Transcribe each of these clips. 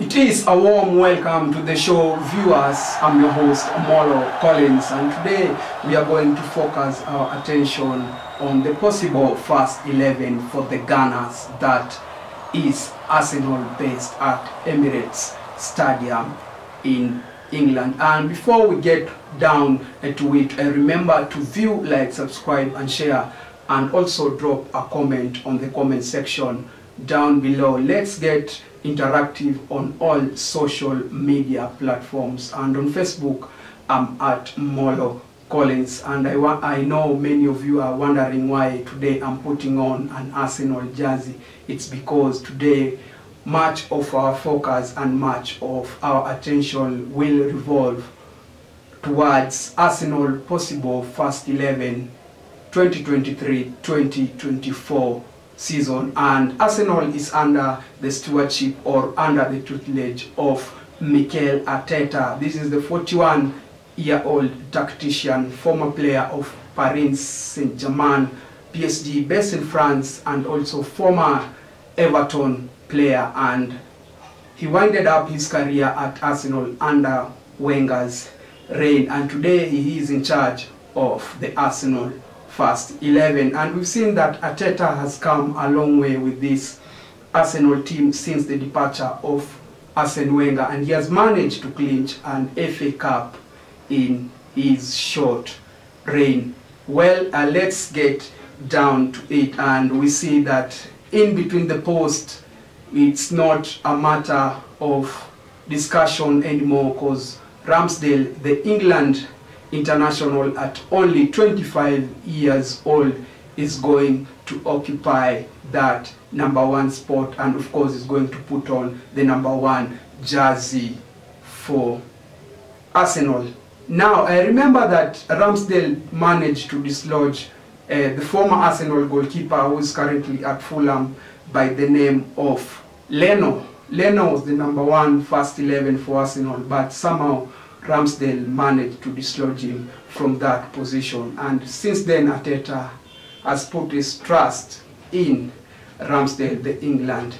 It is a warm welcome to the show, viewers. I'm your host, Molo Collins, and today we are going to focus our attention on the possible first 11 for the Gunners that is Arsenal based at Emirates Stadium in England. And before we get down to it, uh, remember to view, like, subscribe, and share, and also drop a comment on the comment section down below. Let's get interactive on all social media platforms and on Facebook I'm at Molo Collins and I, I know many of you are wondering why today I'm putting on an Arsenal jersey. It's because today much of our focus and much of our attention will revolve towards Arsenal possible first 11 2023-2024 season and Arsenal is under the stewardship or under the tutelage of Mikel Arteta. This is the 41 year old tactician, former player of Paris Saint-Germain, PSG based in France and also former Everton player and he winded up his career at Arsenal under Wenger's reign and today he is in charge of the Arsenal first 11 and we've seen that Arteta has come a long way with this Arsenal team since the departure of Arsene Wenger. And he has managed to clinch an FA Cup in his short reign. Well, uh, let's get down to it. And we see that in between the post it's not a matter of discussion anymore because Ramsdale, the England international at only 25 years old is going to occupy that number one spot and of course is going to put on the number one jersey for Arsenal. Now I remember that Ramsdale managed to dislodge uh, the former Arsenal goalkeeper who is currently at Fulham by the name of Leno. Leno was the number one first 11 for Arsenal but somehow Ramsdale managed to dislodge him from that position. And since then, Arteta has put his trust in Ramsdale, the England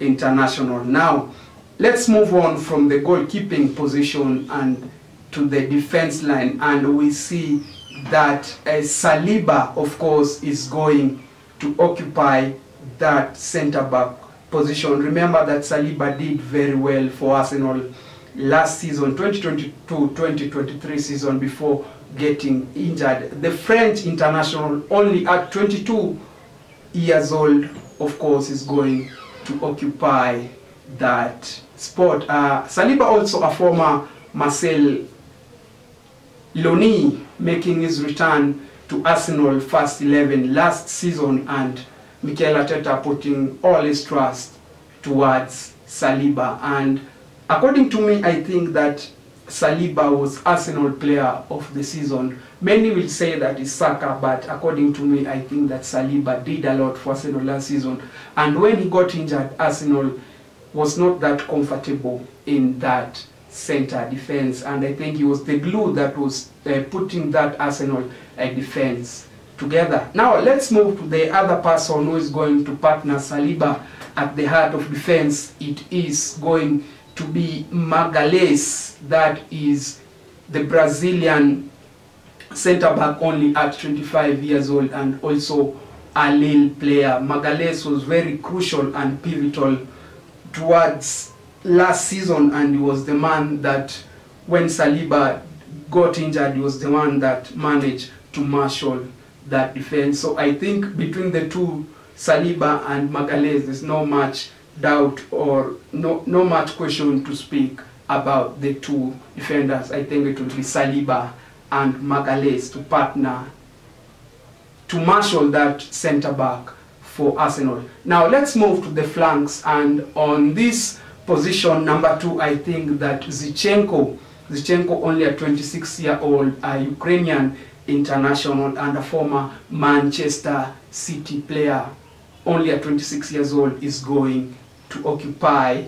international. Now, let's move on from the goalkeeping position and to the defense line. And we see that uh, Saliba, of course, is going to occupy that centre back position. Remember that Saliba did very well for Arsenal last season 2022-2023 season before getting injured. The french international only at 22 years old of course is going to occupy that spot. Uh, saliba also a former Marseille loni making his return to arsenal first 11 last season and mikel arteta putting all his trust towards saliba. And According to me, I think that Saliba was Arsenal player of the season. Many will say that it's Saka, but according to me, I think that Saliba did a lot for Arsenal last season. And when he got injured, Arsenal was not that comfortable in that center defense. And I think he was the glue that was uh, putting that Arsenal uh, defense together. Now, let's move to the other person who is going to partner Saliba at the heart of defense. It is going to be Magalhaes, that is the Brazilian center back only at 25 years old and also a Lille player. Magalhaes was very crucial and pivotal towards last season and he was the man that when Saliba got injured, he was the one that managed to marshal that defense. So I think between the two, Saliba and Magalhaes, there's no much doubt or no, no much question to speak about the two defenders. I think it will be Saliba and Magalhaes to partner to marshal that centre back for Arsenal. Now let's move to the flanks and on this position number two I think that Zinchenko, Zinchenko only a 26 year old Ukrainian international and a former Manchester City player only at 26 years old is going to occupy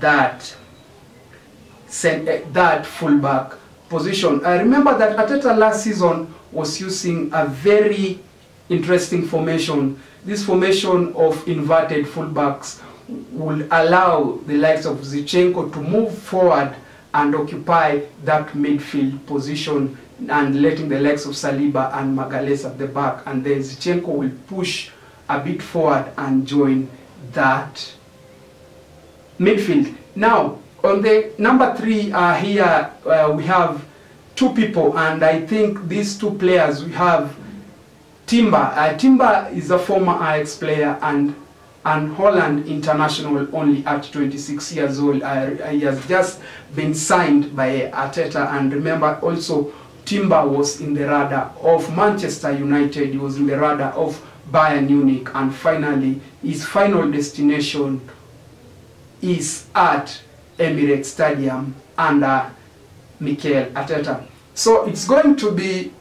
that eh, that fullback position. I remember that Arteta last season was using a very interesting formation. This formation of inverted fullbacks will allow the likes of Zinchenko to move forward and occupy that midfield position and letting the likes of Saliba and Magalhaes at the back and then Zinchenko will push a bit forward and join that midfield. Now, on the number three uh, here, uh, we have two people, and I think these two players we have Timber. Uh, Timber is a former Ajax player and an Holland international only at 26 years old. Uh, he has just been signed by Arteta, and remember also Timber was in the radar of Manchester United. He was in the radar of Bayern Munich, and finally his final destination is at Emirates Stadium under Mikel Arteta. So it's going to be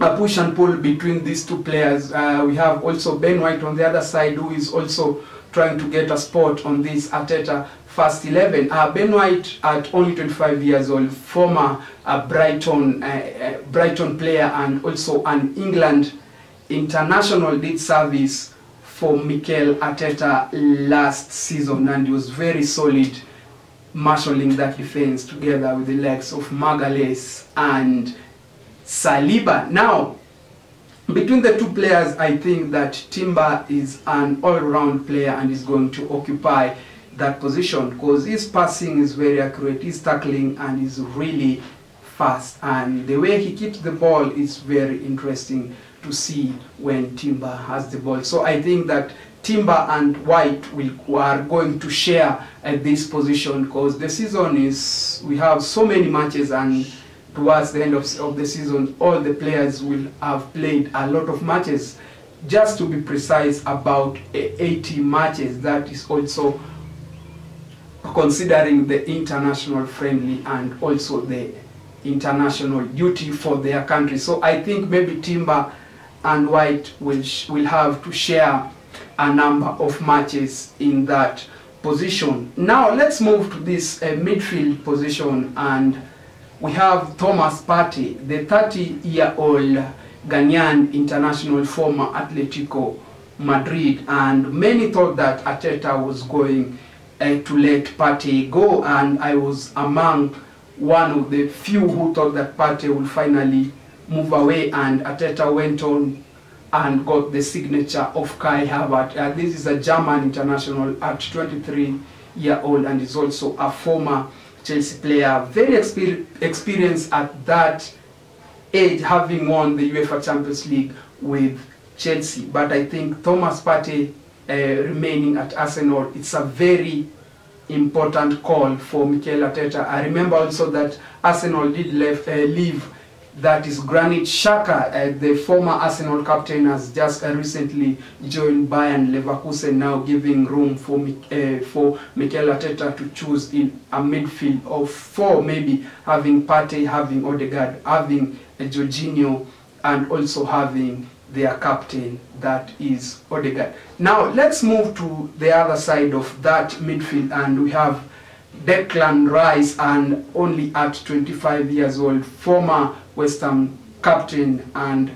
a push and pull between these two players. Uh, we have also Ben White on the other side who is also trying to get a spot on this Arteta first 11. Uh, ben White at only 25 years old, former uh, Brighton, uh, uh, Brighton player and also an England international did service for Mikel Arteta last season and he was very solid marshalling that defense together with the legs of Magalhaes and Saliba. Now, between the two players, I think that Timber is an all-round player and is going to occupy that position because his passing is very accurate, his tackling and is really fast and the way he keeps the ball is very interesting to see when Timber has the ball. So I think that Timber and White will are going to share at this position because the season is we have so many matches and towards the end of, of the season all the players will have played a lot of matches just to be precise about eh, 80 matches that is also considering the international friendly and also the international duty for their country so i think maybe timber and white will will have to share a number of matches in that position. Now let's move to this uh, midfield position and we have Thomas Partey, the 30-year-old Ghanaian international former Atletico Madrid, and many thought that Arteta was going uh, to let Partey go, and I was among one of the few who thought that Partey would finally move away, and Arteta went on and got the signature of Kai Havertz. Uh, this is a German international at 23 year old and is also a former Chelsea player, very exper experienced at that age, having won the UEFA Champions League with Chelsea. But I think Thomas Partey uh, remaining at Arsenal, it's a very important call for Mikel Arteta. I remember also that Arsenal did left, uh, leave that is Granit Xhaka, uh, the former Arsenal captain, has just uh, recently joined Bayern Leverkusen, now giving room for uh, for Mikel Arteta to choose in a midfield of four, maybe having Partey, having Odegaard, having uh, Jorginho, and also having their captain, that is Odegaard. Now let's move to the other side of that midfield, and we have Declan Rice, and only at 25 years old, former West Ham captain, and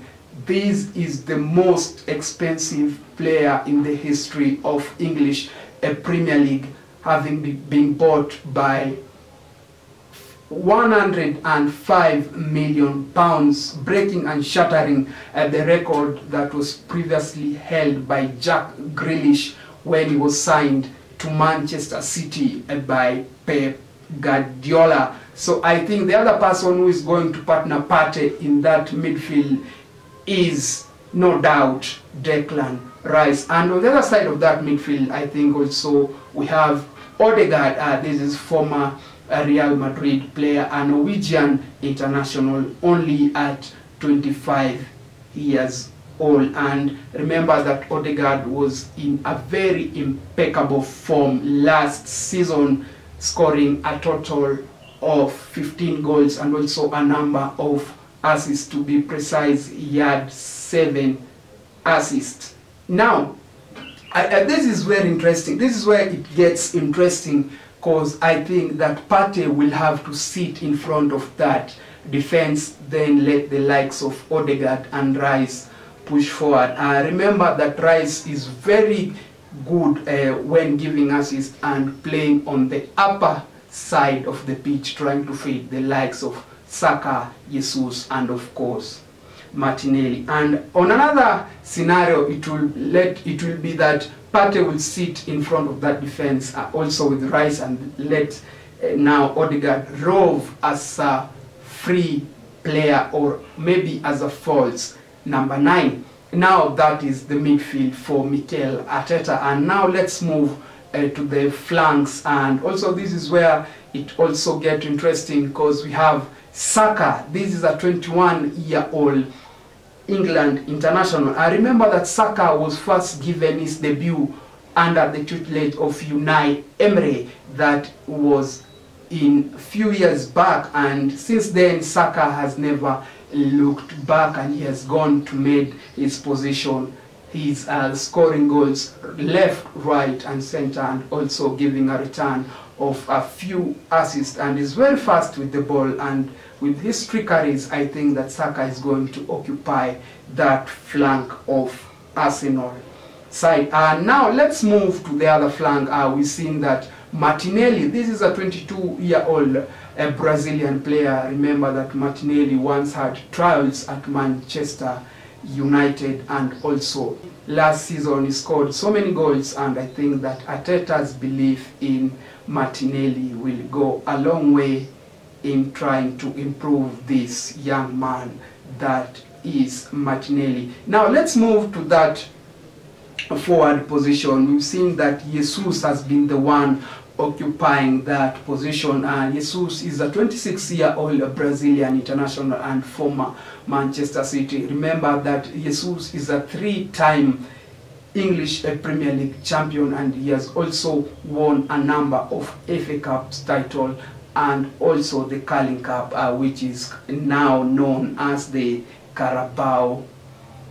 this is the most expensive player in the history of English uh, Premier League, having be, been bought by 105 million pounds, breaking and shattering uh, the record that was previously held by Jack Grealish when he was signed to Manchester City uh, by Pep Guardiola. So I think the other person who is going to partner Partey in that midfield is no doubt Declan Rice. And on the other side of that midfield, I think also we have Odegaard. Uh, this is former uh, Real Madrid player, a Norwegian international, only at 25 years old. And remember that Odegaard was in a very impeccable form last season, scoring a total of 15 goals and also a number of assists. To be precise, he had seven assists. Now, I, I, this is very interesting. This is where it gets interesting because I think that Partey will have to sit in front of that defense, then let the likes of Odegaard and Rice push forward. Uh, remember that Rice is very good uh, when giving assists and playing on the upper side of the pitch, trying to feed the likes of Saka, Jesus, and of course Martinelli. And on another scenario, it will let it will be that Partey will sit in front of that defense uh, also with Rice and let uh, now Odegaard rove as a free player or maybe as a false number nine. Now that is the midfield for Mikel Arteta. And now let's move uh, to the flanks. And also this is where it also get interesting because we have Saka. This is a 21-year-old England international. I remember that Saka was first given his debut under the tutelage of Unai Emery that was in a few years back and since then Saka has never looked back and he has gone to made his position he's uh, scoring goals left right and center and also giving a return of a few assists and is very fast with the ball and with his trickeries I think that Saka is going to occupy that flank of Arsenal side. Uh, now let's move to the other flank. Uh, we've seen that Martinelli, this is a 22-year-old uh, Brazilian player. Remember that Martinelli once had trials at Manchester United and also last season he scored so many goals and I think that Ateta's belief in Martinelli will go a long way in trying to improve this young man that is Martinelli. Now let's move to that forward position. We've seen that Jesus has been the one occupying that position and Jesus is a 26-year-old Brazilian international and former Manchester City. Remember that Jesus is a three-time English uh, Premier League champion and he has also won a number of FA Cup title and also the Carling Cup uh, which is now known as the Carabao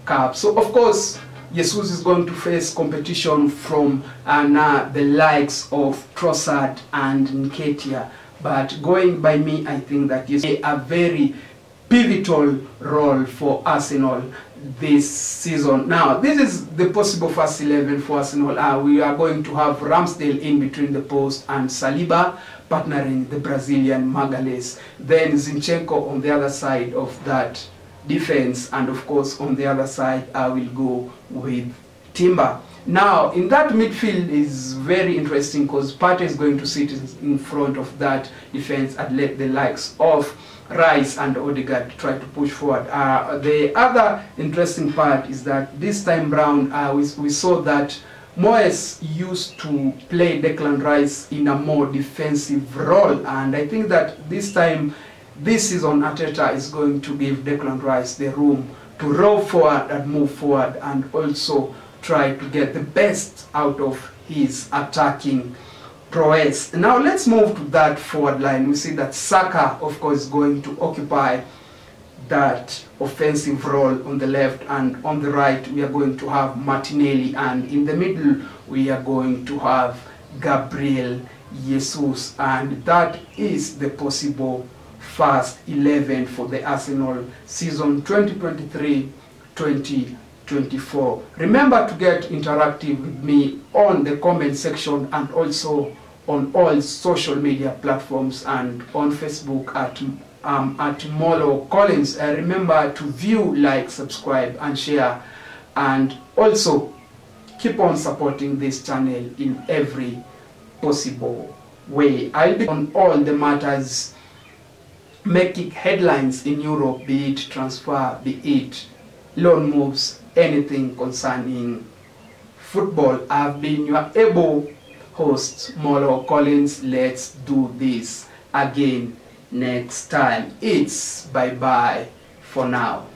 Cup. So of course Jesus is going to face competition from uh, the likes of Trossard and Nketiah. But going by me, I think that is a very pivotal role for Arsenal this season. Now, this is the possible first 11 for Arsenal. Uh, we are going to have Ramsdale in between the post and Saliba partnering the Brazilian Magalhaes. Then Zinchenko on the other side of that defense and of course on the other side I will go with Timber. Now in that midfield is very interesting because Partey is going to sit in front of that defense and let the likes of Rice and Odegaard try to push forward. Uh, the other interesting part is that this time round uh, we, we saw that Moyes used to play Declan Rice in a more defensive role and I think that this time this season Arteta is going to give Declan Rice the room to roll forward and move forward and also try to get the best out of his attacking prowess. Now let's move to that forward line. We see that Saka, of course, is going to occupy that offensive role on the left and on the right we are going to have Martinelli and in the middle we are going to have Gabriel Jesus and that is the possible first 11 for the Arsenal season 2023-2024. Remember to get interactive with me on the comment section and also on all social media platforms and on Facebook at um, at Molo Collins. Uh, remember to view, like, subscribe and share and also keep on supporting this channel in every possible way. I'll be on all the matters making headlines in Europe, be it transfer, be it loan moves, anything concerning football. I've been your able host, Molo Collins. Let's do this again next time. It's bye-bye for now.